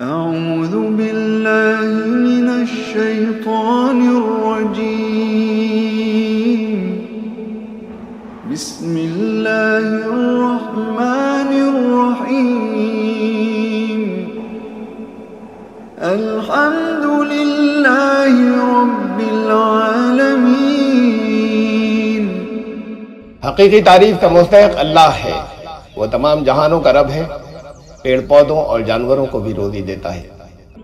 أعوذ بالله من الشيطان الرجيم. بسم الله الرحمن الرحيم. الحمد لله رب العالمين. حقیقی تعریف کا مستحق اللہ ہے۔ وہ تمام جہانوں کا رب ہے۔ پیڑ پودوں اور جانوروں کو بھی روزی دیتا ہے۔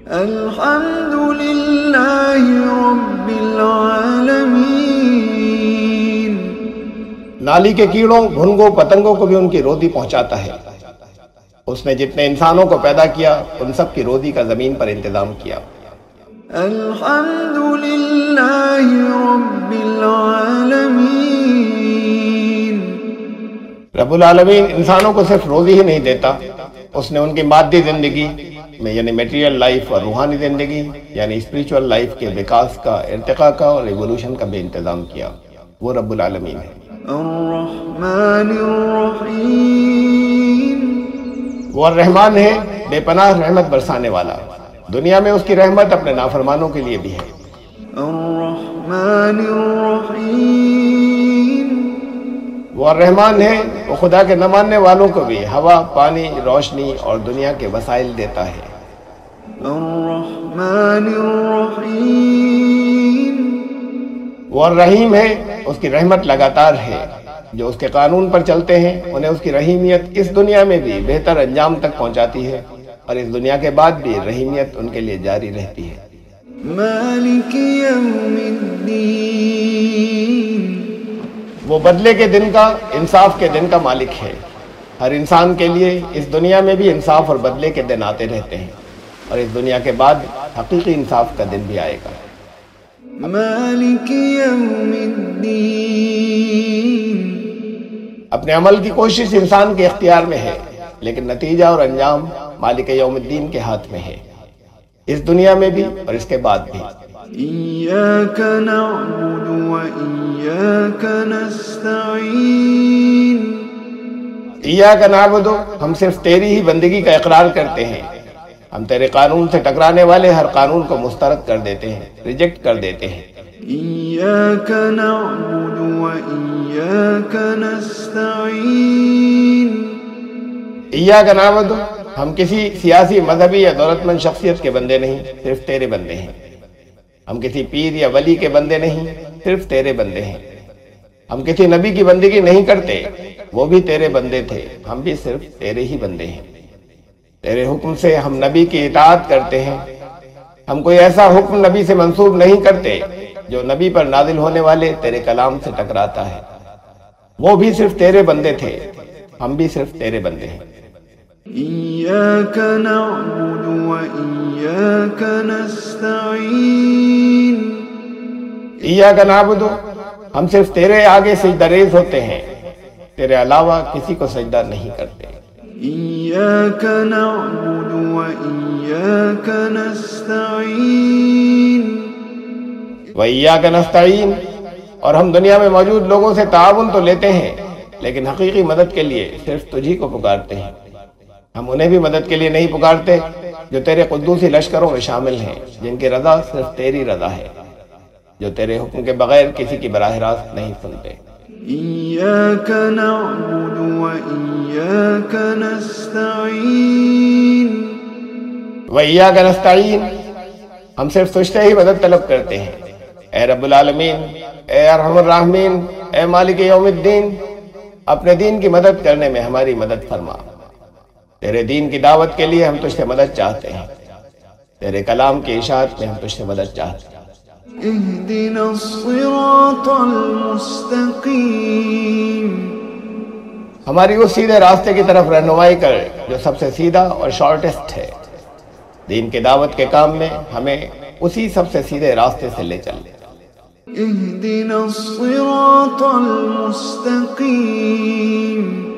الحمد لله رب العالمين نالی کے کیڑوں بھنگوں پتنگوں کو بھی ان کی روزی پہنچاتا ہے۔ اس نے جتنے انسانوں کو پیدا کیا ان سب کی روزی کا زمین پر انتظام کیا۔ الحمد لله رب العالمين رب العالمین انسانوں کو صرف روزی ہی نہیں دیتا اس نے ان کی مادی زندگی میں یعنی میٹیریل لائف اور روحانی زندگی یعنی اسپریچول لائف کے وکاس کا ارتقاء کا اور ایوولوشن کا بھی انتظام کیا۔ وہ رب العالمین ہے الرحمن الرحيم وہ الرحمن ہے بے پناہ رحمت برسانے والا۔ دنیا میں اس کی رحمت اپنے نافرمانوں کے لیے بھی ہے۔ الرحمن الرحيم وہ الرحمن ہے وہ خدا کے نہ ماننے والوں کو بھی ہوا پانی روشنی اور دنیا کے وسائل دیتا ہے۔ الرحمن الرحيم وہ الرحیم ہے اس کی رحمت لگاتار ہے۔ جو اس کے قانون پر چلتے ہیں انہیں اس کی رحیمیت اس دنیا میں بھی بہتر انجام تک پہنچاتی ہے۔ اور اس دنیا کے بعد بھی رحیمیت ان کے لیے جاری رہتی ہے۔ مالك يوم الدين وہ بدلے کے دن کا انصاف کے دن کا مالک ہے۔ ہر انسان کے لیے اس دنیا میں بھی انصاف اور بدلے کے دن آتے رہتے ہیں۔ اور اس دنیا کے بعد حقیقی انصاف کا دن بھی آئے گا۔ مالك يوم الدين اپنے عمل کی کوشش انسان کے اختیار میں ہے لیکن نتیجہ اور انجام مالک یوم الدین کے ہاتھ میں ہے۔ اس دنیا میں بھی اور اس کے بعد بھی۔ إياك نعبد وإياك نستعين. ایا کا نعبدو ہم صرف تیری ہی بندگی کا اقرار کرتے ہیں۔ ہم تیرے قانون سے ٹکرانے والے ہر قانون کو مسترد کر دیتے ہیں ریجیکٹ کر دیتے ہیں۔ إياك نعبد وإياك نستعين. ایا کا نعبدو ہم کسی سیاسی مذہبی یا دولت مند شخصیت کے بندے نہیں صرف تیرے بندے ہیں۔ ہم کسی پیر یا ولی کے بندے نہیں، صرف تیرے بندے ہیں۔ ہم کسی نبی کی بندگی نہیں کرتے، وہ بھی تیرے بندے تھے۔ ہم بھی صرف تیرے ہی بندے ہیں۔ تیرے حکم سے ہم نبی کی اطاعت کرتے ہیں۔ ہم کوئی ایسا حکم نبی سے منسوب نہیں کرتے جو نبی پر نازل ہونے والے تیرے کلام سے ٹکراتا ہے۔ وہ بھی صرف تیرے بندے تھے۔ ہم بھی صرف تیرے بندے ہیں۔ إياك نعبد وإياك نستعين. ایا کا نعبدو ہم صرف تیرے آگے سجدہ ریز ہوتے ہیں تیرے علاوہ کسی کو سجدہ نہیں کرتے۔ إياك نعبد وإياك نستعين. وَإِيَّاكَ نَسْتَعِينَ اور ہم دنیا میں موجود لوگوں سے تعاون تو لیتے ہیں لیکن حقیقی مدد کے لیے صرف تجھی کو پکارتے ہیں۔ ہم انہیں بھی مدد کے لیے نہیں پکارتے جو تیرے قدوسی لشکروں میں شامل ہیں جن کی رضا صرف تیری رضا ہے جو تیرے حکم کے بغیر کسی کی براہ راست نہیں سنتے۔ إياك نعبد وإياك نستعين۔ وَإِيَّاكَ نَسْتَعِينَ۔ ہم صرف سے ہی مدد طلب کرتے ہیں۔ اے رب العالمین اے ارحم الراحمین اے مالک یوم الدین اپنے دین کی مدد کرنے میں ہماری مدد فرما۔ تیرے دین کی دعوت کے لیے ہم تجھ سے مدد چاہتے ہیں۔ تیرے کلام کی اشاعت میں ہم تجھ سے مدد چاہتے ہیں۔ اهدنا الصراط المستقيم۔ ہماری اس سیدھے راستے کی طرف رہنمائی کر جو سب سے سیدھا اور شارٹیسٹ ہے۔ دین کے دعوت کے کام میں ہمیں اسی سب سے سیدھے راستے سے لے چل اهدنا الصراط المستقيم۔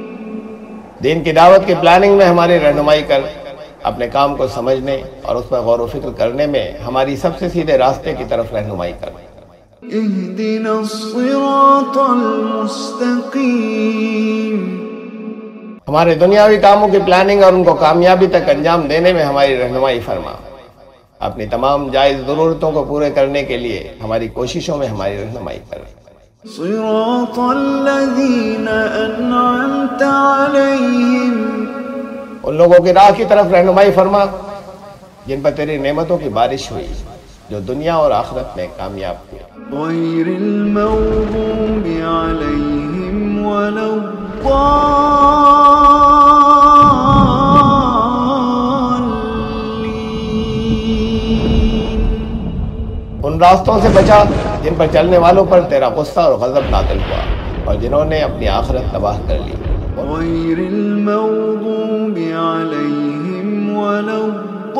دین کی دعوت کی پلاننگ میں ہماری رہنمائی کر اپنے کام کو سمجھنے اور اس پر غور و فکر کرنے میں ہماری سب سے سیدھے راستے کی طرف رہنمائی کر۔ اهدنا الصراط المستقيم۔ ہمارے دنیاوی کاموں کی پلاننگ اور ان کو کامیابی تک انجام دینے میں ہماری رہنمائی فرما۔ اپنی تمام جائز ضرورتوں کو پورے کرنے کے لیے ہماری کوششوں میں ہماری رہنمائی کر۔ صراط الذين ان لوگوں کی راہ کی طرف رہنمائی فرما جن پر تیری نعمتوں کی بارش ہوئی جو دنیا اور آخرت میں کامیاب ہوئے غير المغضوب ولا الضالين ان راستوں سے بچا جن پر چلنے والوں پر تیرا غصہ اور غضب نازل ہوا اور جنہوں نے اپنی آخرت تباہ کر لی۔ غير المغضوب عليهم ولا الضالين.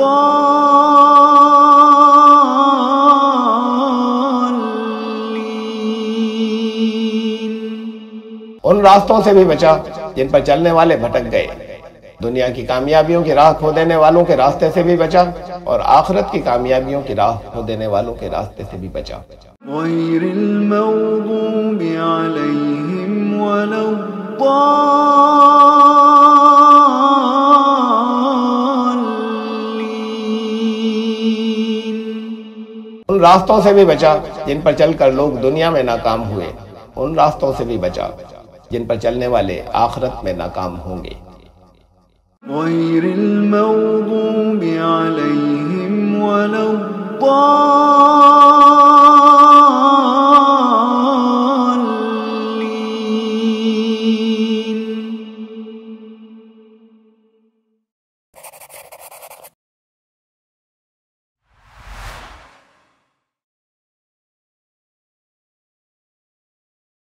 ان راستوں سے بھی بچا جن پر چلنے والے بھٹک گئے۔ دنیا کی کامیابیوں کی راہ کھو دینے والوں کے راستے سے بھی بچا اور آخرت کی کامیابیوں کی راہ کھو دینے والوں کے راستے سے بھی بچا۔ غير المغضوب عليهم ولا الضالين. ان راستوں سے بھی بچا جن پر چل کر لوگ دنیا میں ناکام ہوئے ان راستوں سے بھی بچا جن پر چلنے والے آخرت میں ناکام ہوں گے۔ غير المغضوب